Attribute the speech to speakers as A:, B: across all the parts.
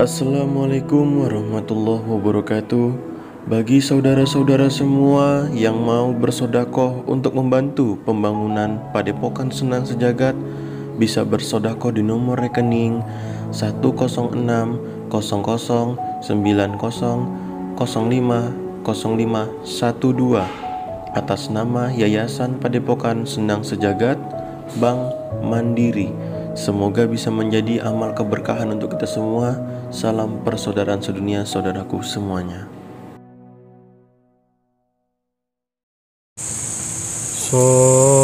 A: Assalamualaikum warahmatullahi wabarakatuh Bagi saudara-saudara semua yang mau bersodakoh untuk membantu pembangunan Padepokan Senang Sejagat Bisa bersodakoh di nomor rekening 106 00 90 05 05 12 Atas nama Yayasan Padepokan Senang Sejagat Bank Mandiri Semoga bisa menjadi amal keberkahan untuk kita semua. Salam persaudaraan sedunia, saudaraku semuanya.
B: Salawat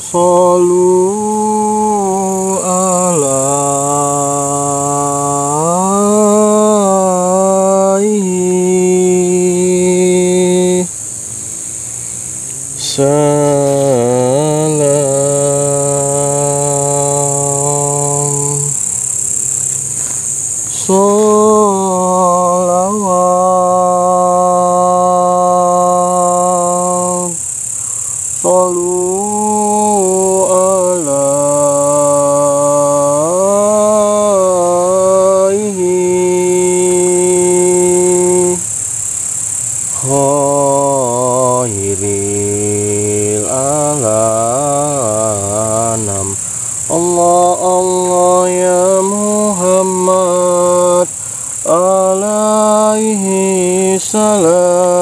B: Salu alaihi salam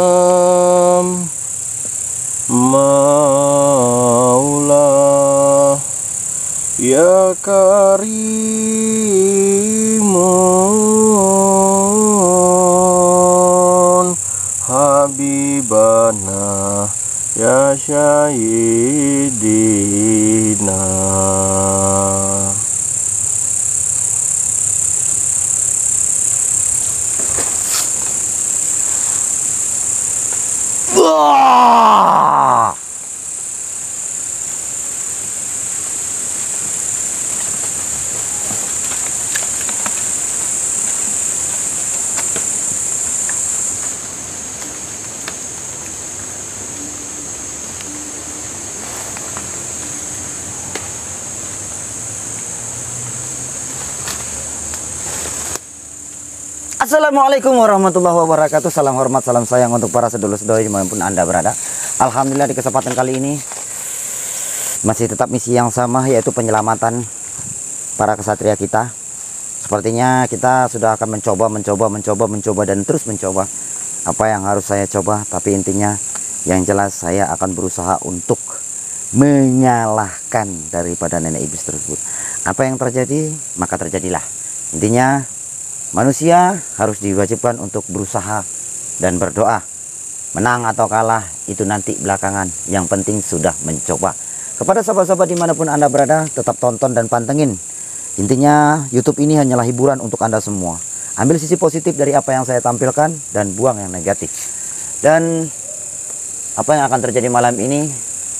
C: Assalamualaikum warahmatullahi wabarakatuh. Salam hormat, salam sayang untuk para sedulur-sedulur di mana pun anda berada. Alhamdulillah di kesempatan kali ini Masih tetap misi yang sama yaitu penyelamatan para kesatria kita. Sepertinya kita sudah akan mencoba, mencoba, mencoba, mencoba dan terus mencoba Apa yang harus saya coba. Tapi intinya yang jelas saya akan berusaha untuk menyalahkan daripada nenek iblis tersebut. Apa yang terjadi? Maka terjadilah. Intinya Manusia harus diwajibkan untuk berusaha dan berdoa. Menang atau kalah itu nanti belakangan. Yang penting sudah mencoba. Kepada sahabat-sahabat di mana pun Anda berada, tetap tonton dan pantengin. Intinya YouTube ini hanyalah hiburan untuk Anda semua. Ambil sisi positif dari apa yang saya tampilkan dan buang yang negatif. Dan apa yang akan terjadi malam ini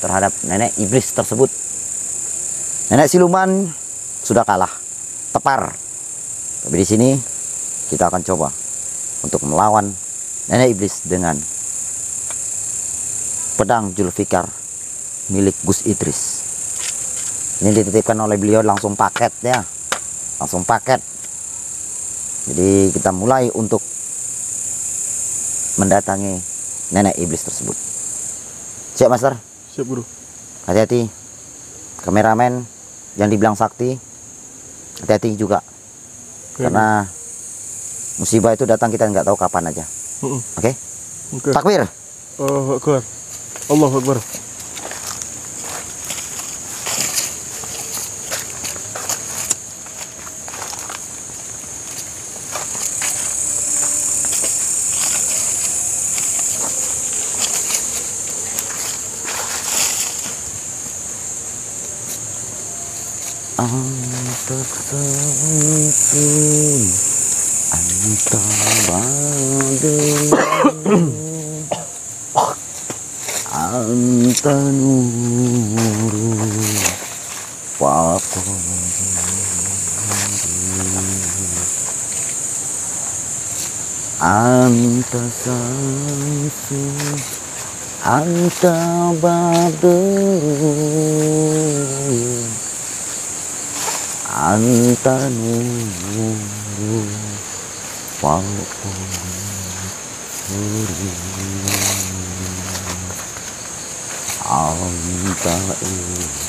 C: terhadap nenek iblis tersebut. Nenek siluman sudah kalah. Tepar. Tapi di sini kita akan coba untuk melawan nenek iblis dengan pedang Julfikar milik Gus Idris. Ini dititipkan oleh beliau langsung paket ya, langsung paket. Jadi kita mulai untuk mendatangi nenek iblis tersebut. Siap Master?
B: Siap guru
C: Hati-hati. Kameramen yang dibilang sakti, hati-hati juga. Karena musibah itu datang kita nggak tahu kapan aja. Oke?
B: Oke
C: Takbir.
B: Allahu Akbar Allahu Akbar
C: Faqad Anta samsu Anta badru Anta nuru nuri Anta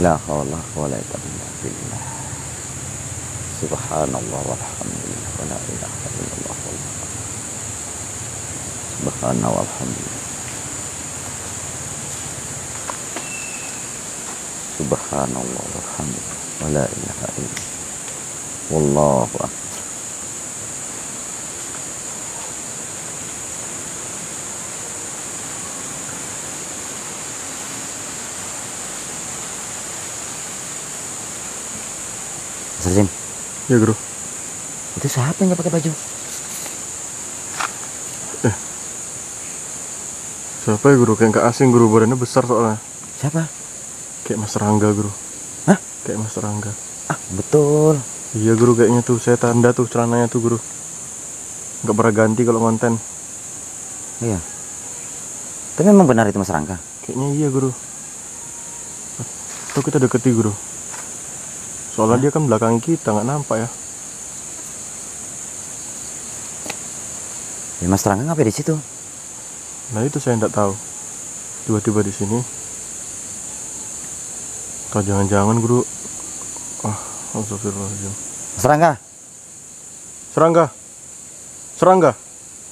C: La hawla wa la quwwata illa billah. Subhanallah walhamdulillah wa la ilaha illallah wallahu akbar. Subhanallah walhamdulillah. Subhanallah walhamdulillah wa la ilaha illallah. Wallahu akbar. Astagfirullahaladzim.
B: Ya guru.
C: Itu siapa yang pakai baju?
B: Siapa ya guru? Kayak nggak asing guru. Badannya besar soalnya.
C: Siapa?
B: Kayak Mas Rangga guru.
C: Hah?
B: Kayak Mas Rangga.
C: Ah, betul.
B: Iya guru kayaknya tuh. Saya tanda tuh celananya tuh guru. Nggak pernah ganti kalau ngonten.
C: Iya. Tapi memang benar itu Mas Rangga.
B: Kayaknya iya guru. Tuh kita deketi guru. Soalnya dia kan belakang kita nggak nampak ya.
C: Ya, Mas Rangga ngapain di situ?
B: Nah itu saya nggak tahu. Tiba-tiba di sini. Atau jangan-jangan guru. Ah, astagfirullahaladzim.
C: Mas Rangga,
B: Serangga. Serangga.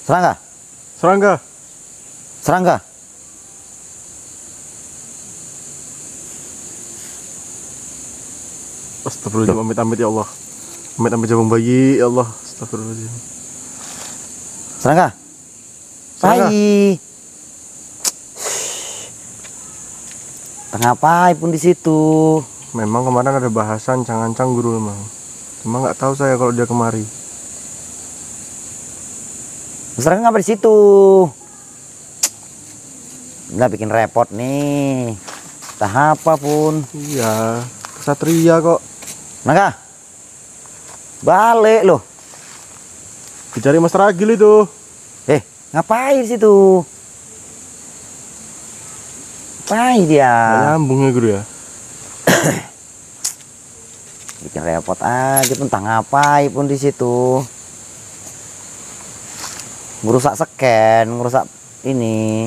C: Serangga,
B: Serangga.
C: Serangga.
B: Astagfirullahaladzim. Amit-amit ya Allah. Amit-amit jabang bayi ya Allah. Astagfirullahaladzim.
C: Serangga.
B: Serangga.
C: Pai. Tengah pun di situ.
B: Memang kemarin ada bahasan cang-cang guru memang. Cuma nggak tahu saya kalau dia kemari.
C: Mas Rangga ngapa di situ? Nggak bikin repot nih. Entah apa pun.
B: Iya, kesatria kok.
C: Rangga. Balik loh.
B: Dicari Mas Ragil itu.
C: Eh, ngapain di situ? Ngapain dia?
B: Nggak nyambung ya guru ya.
C: bikin repot aja tak ngapain pun di situ ngerusak scan ngerusak ini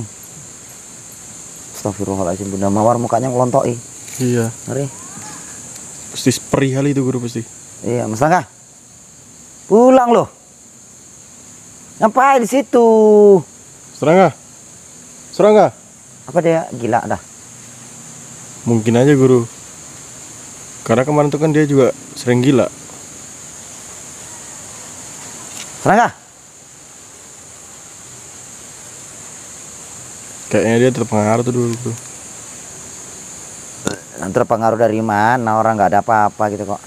C: Astagfirullahaladzim bunda mawar mukanya ngelontoi
B: Iya.
C: ngeri
B: Pasti perihal itu guru pasti.
C: iya mas Rangga pulang loh ngapain di situ
B: Serangga. Serangga.
C: apa dia gila dah
B: Mungkin aja guru. Karena kemarin tuh kan dia juga sering gila.
C: Serangga
B: Kayaknya dia terpengaruh tuh dulu bro.
C: Terpengaruh dari mana? Orang nggak ada apa-apa gitu kok.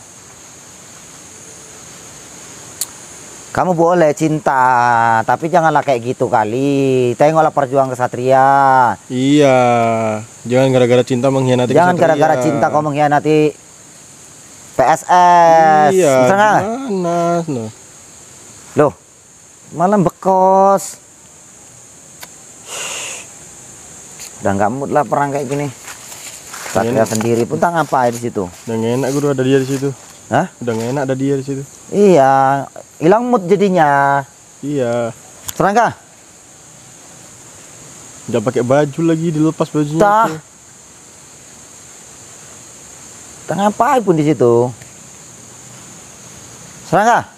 C: Kamu boleh cinta, tapi janganlah kayak gitu kali. Tengoklah perjuangan kesatria.
B: Iya. Jangan gara-gara cinta mengkhianati
C: Jangan gara-gara cinta kau mengkhianati PSS.
B: Iya.
C: Nggak?
B: Gimana? Nah.
C: Loh, malam bekos. Udah nggak mood lah perang kayak gini. Satria sendiri pun tak ngapain di situ.
B: Udah nggak enak guru ada dia di situ.
C: Hah?
B: Udah nggak enak ada dia di situ.
C: Iya, hilang mood jadinya.
B: Iya.
C: Serangga,
B: Udah pakai baju lagi dilepas bajunya.
C: Tah. tak ngapain pun di situ. Serangga,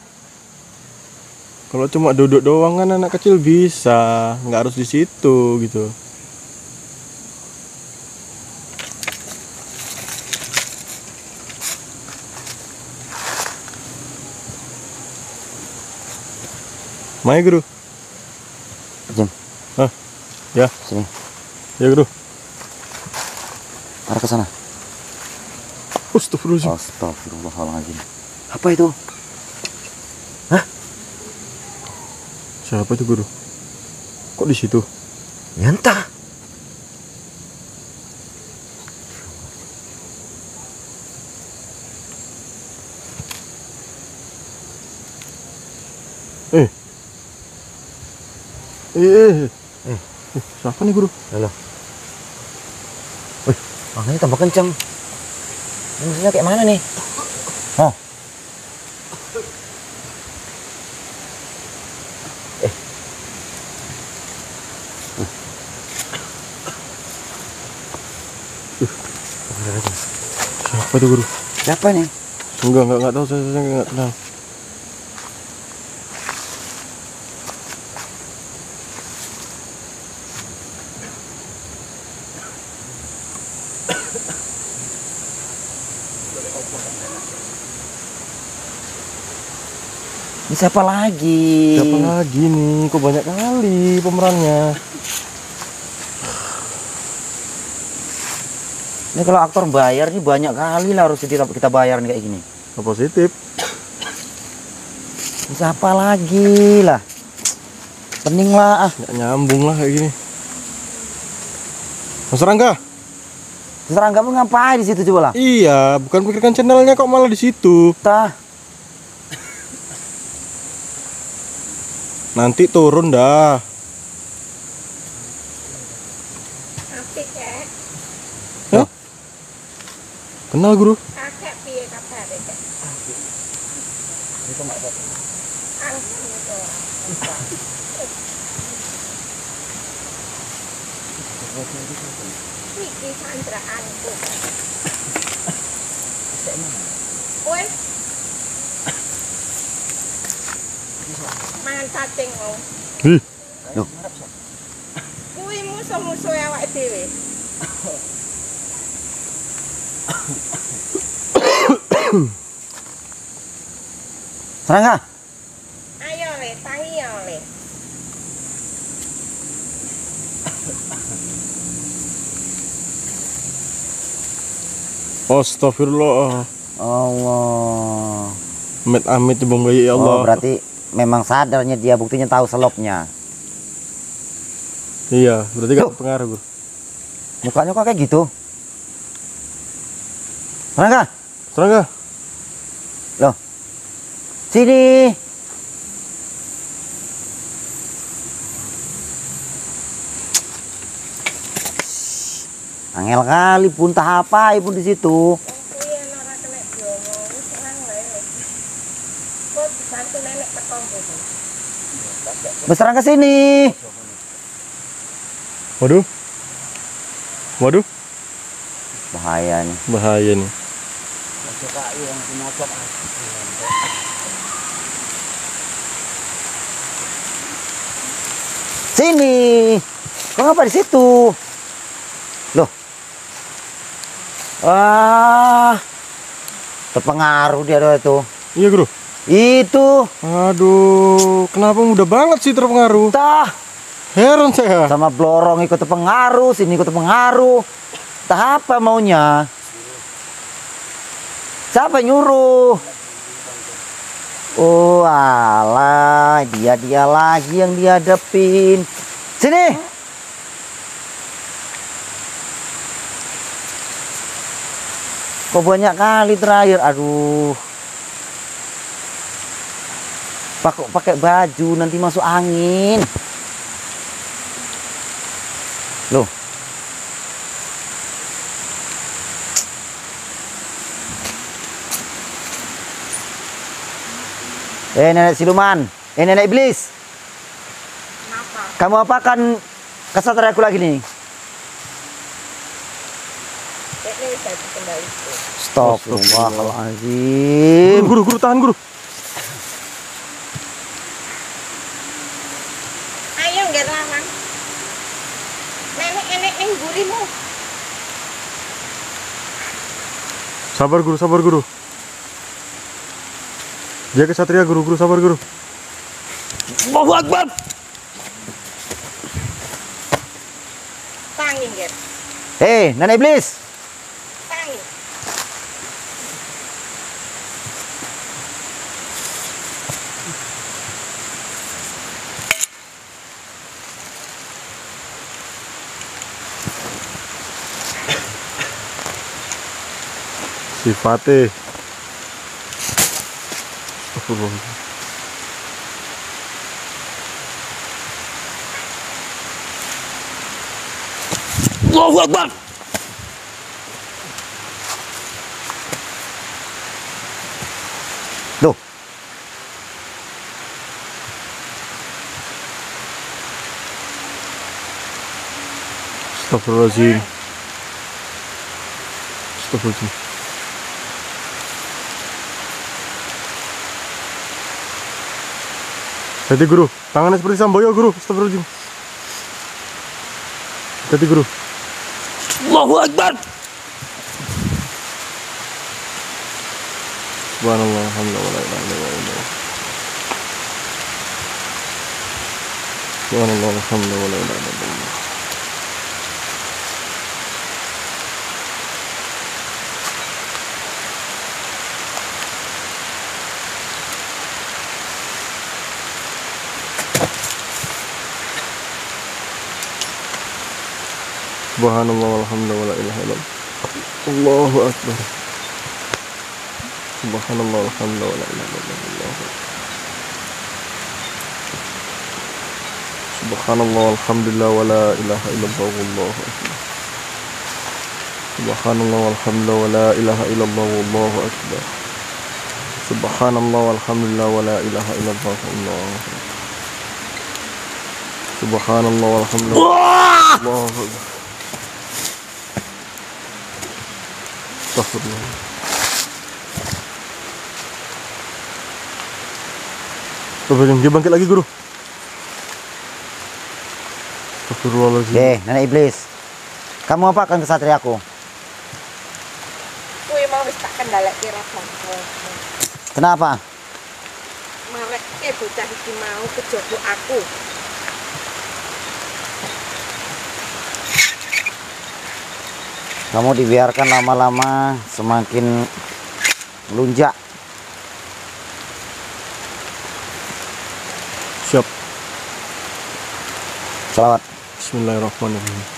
B: Kalau cuma duduk doang kan anak kecil bisa, nggak harus di situ gitu. Mai guru.
C: Jom.
B: Hah? Ya,
C: sini.
B: ya guru.
C: Arah ke sana.
B: Astagfirullahaladzim.
C: Astagfirullahaladzim. Apa itu?
B: Siapa itu guru? Kok di situ?
C: Ya entah.
B: Eh, eh, eh. Eh, siapa nih guru?
C: Halo. Wih, anginnya tambah kenceng. Ini Maksudnya kayak mana nih? Oh. Eh.
B: Siapa itu guru?
C: Siapa nih?
B: Enggak, enggak, enggak tahu saya, saya enggak kenal.
C: Siapa lagi?
B: Siapa lagi nih? Kok banyak kali pemerannya?
C: Ini kalau aktor bayar nih banyak kali lah harus kita, kita bayar nih kayak gini.
B: Oh, positif.
C: Siapa lagi lah? Pening lah ah.
B: Nggak nyambung lah kayak gini. Mas Rangga?
C: Serang kamu ngapain di situ coba lah?
B: Iya, bukan pikirkan channelnya kok malah di situ.
C: Tah.
B: Nanti turun dah.
D: Apik ya,
B: Hah? Kenal guru?
D: kakek piye kabar iki? Angin itu. Iki sandraanku. Wes. Mangan cacing mau.
B: Ih,
D: Kuwi musuh-musuh awake dhewe.
C: Serangga.
D: Ayo le, tangi ya le.
B: Astagfirullah.
C: Allah.
B: Amit amit bang bayi ya Allah.
C: Oh, berarti memang sadarnya dia buktinya tahu selopnya.
B: Iya, berarti
C: Loh.
B: pengaruh guru.
C: Mukanya kok kayak gitu? Serangga,
B: Serangga.
C: loh. Sini. Angel kali pun tak apa pun di situ. Berserang ke sini.
B: Waduh. Waduh,
C: Bahaya nih.
B: bahaya nih.
C: Sini. Kok ngapa di situ? Loh. Wah. Terpengaruh dia doa itu.
B: Iya guru.
C: Itu.
B: Aduh, kenapa mudah banget sih terpengaruh?
C: Tah.
B: Heran saya.
C: Sama blorong ikut terpengaruh, sini ikut terpengaruh. Tak apa maunya. Siapa nyuruh? Oh alah, dia dia lagi yang dihadapin. Sini. Kok banyak kali terakhir, aduh. Pakai pakai baju nanti masuk angin. Loh. Eh nenek siluman, eh nenek iblis.
D: Kenapa?
C: Kamu apakan kesatria aku lagi nih?
D: Ini saya kendali itu.
C: Astagfirullahaladzim.
B: Guru, guru, tahan guru.
D: Ayo nggak lawan. Gurimu.
B: Sabar guru, sabar guru. Jaga satria guru, guru sabar guru.
C: Allahu Akbar.
D: Tangin nggak?
C: Hei, nenek iblis.
B: Sifatnya. Astagfirullah.
C: Allahu Akbar. Loh.
B: Astagfirullahaladzim. Astagfirullahaladzim. Hati guru, tangannya seperti Samboyo guru. Astagfirullahaladzim. Hati guru.
C: Allahu Akbar.
B: Subhanallah, alhamdulillah, wa la ilaha illallah. Subhanallah, alhamdulillah, wa la ilaha illallah. سبحان الله والحمد لله ولا إله إلا الله. الله أكبر. سبحان الله والحمد لله ولا إله إلا الله. سبحان الله والحمد لله ولا إله إلا الله. الله أكبر. سبحان الله والحمد لله ولا إله إلا الله. الله أكبر. سبحان الله والحمد لله ولا إله إلا الله. الله أكبر. سبحان الله والحمد لله. الله أكبر. Astagfirullah. Dia bangkit lagi guru. Astagfirullahaladzim.
C: Eh, nenek iblis. Kamu apakan kesatria aku?
D: Kue mau wis tak kendali kira
C: Kenapa?
D: Marek ke bocah iki mau kejogo aku.
C: Kamu dibiarkan lama-lama semakin melunjak.
B: Siap.
C: Salawat.
B: Bismillahirrahmanirrahim.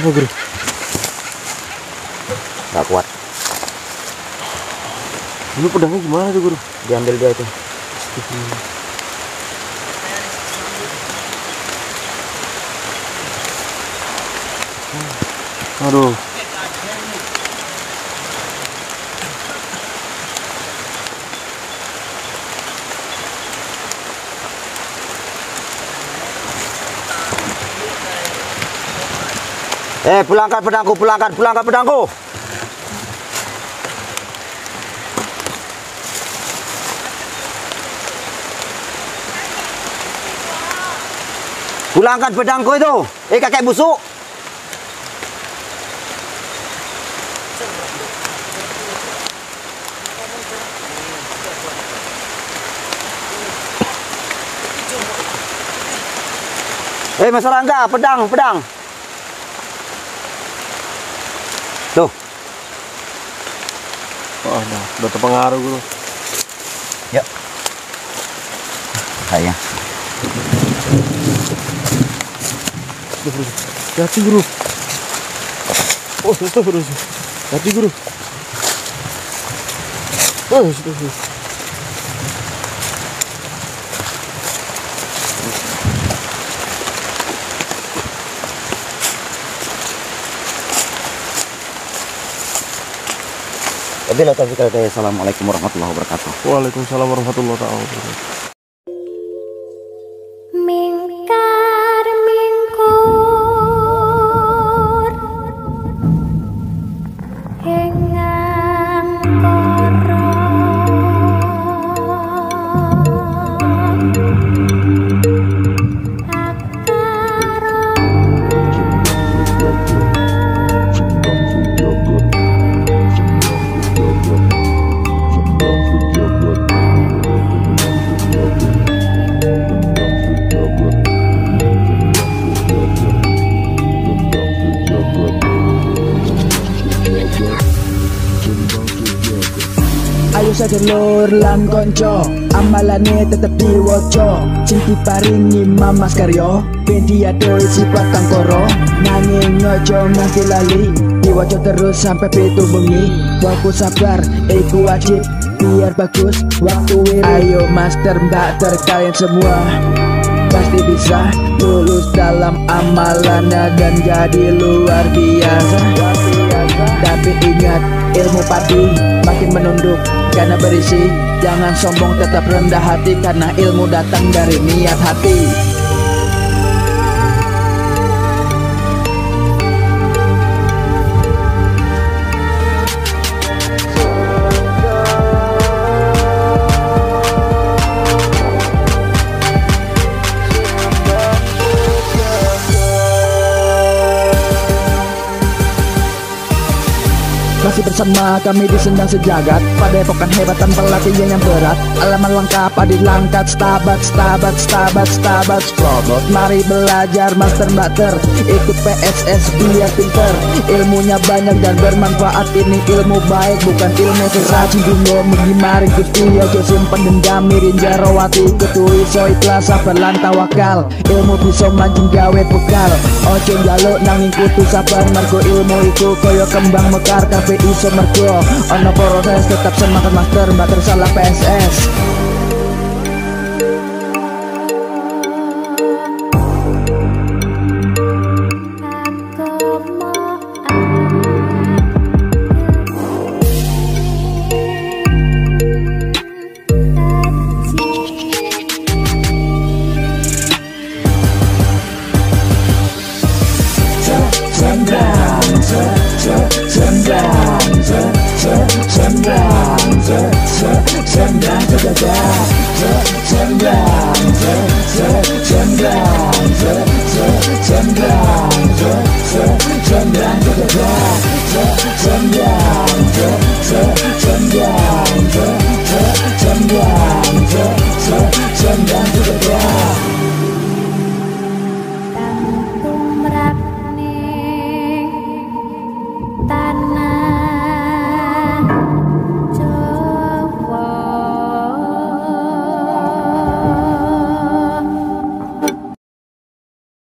B: Apa guru?
C: Gak kuat.
B: Ini pedangnya gimana tuh guru?
C: Diambil dia itu.
B: Aduh.
C: Eh, pulangkan pedangku, pulangkan, pulangkan pedangku. Pulangkan pedangku itu. Eh, kakek busuk. Eh, Mas Rangga, pedang, pedang. Tuh,
B: Oh, nah, udah terpengaruh guru.
C: yuk. Kayaknya.
B: Hati guru. Oh, astagfirullah. Hati guru. Oh, astagfirullah.
C: Wabillahi taufiq. Assalamualaikum warahmatullahi wabarakatuh.
B: Waalaikumsalam warahmatullahi wabarakatuh.
E: Sedulur lan konco Amalane tetep diwoco Cinti paringi mamas karyo Media doi sifat kang koro Nanging ngojo nganti lali Diwoco terus sampai pitu bengi. Waku sabar, iku wajib Biar bagus waktu wiri Ayo master mbak terkalian semua Pasti bisa lulus dalam amalannya Dan jadi luar biasa. Tapi ingat ilmu pati makin menunduk. Karena berisi Jangan sombong tetap rendah hati. Karena ilmu datang dari niat hati bersama kami di sendang sejagat. Pada epokan hebat tanpa latihan yang berat. Alaman lengkap adil langkat Stabat, stabat, stabat, stabat Robot Mari belajar master master Ikut PSS biar pinter. Ilmunya banyak dan bermanfaat. Ini ilmu baik bukan ilmu seracin Dungo menggimari gusti Ojo simpen dendam. Mirin jarawati Ketui so ikhlas sabar tawakal Ilmu bisa mancing gawe bekal. Ojo jaluk nanging kutu sabar Mergo ilmu iku koyo kembang mekar. Kabeh iso mergo Ono proses tetap semangat master Mbak salah PSS down, turn, down to down, turn, down, turn, down, turn, down, turn, down to down, turn, down, turn, down.